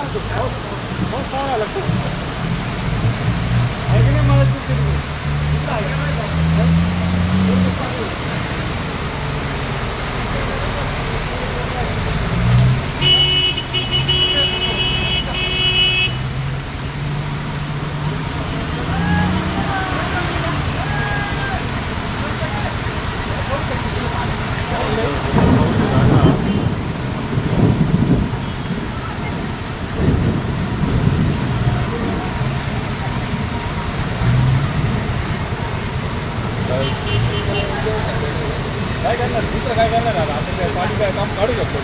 बहुत सारा लगता है कि नहीं मदद Thank you. काय करणार? दुसरं काय करणार? आता काय पाणी काय काम काढू शकतो